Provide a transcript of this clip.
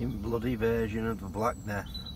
in bloody version of the Black Death.